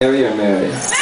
Mary or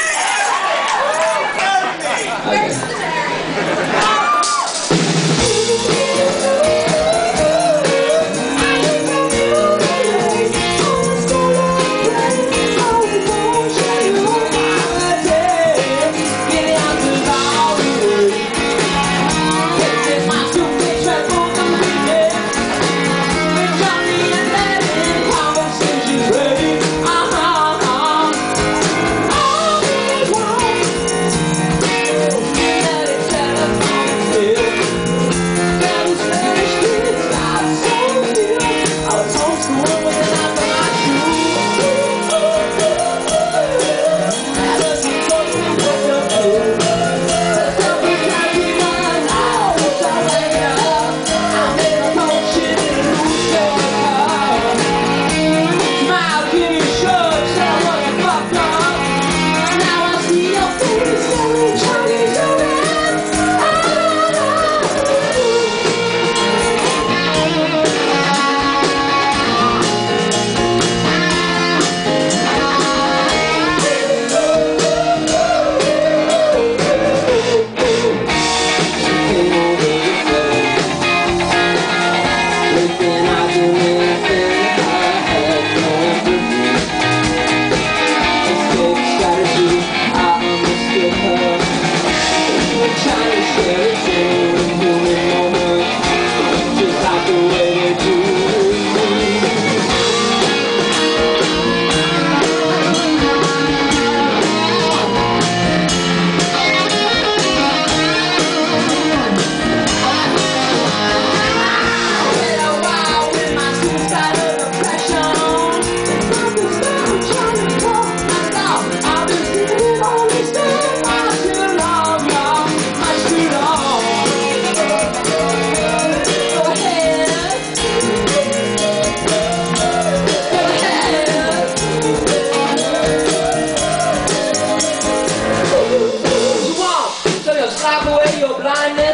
your heart with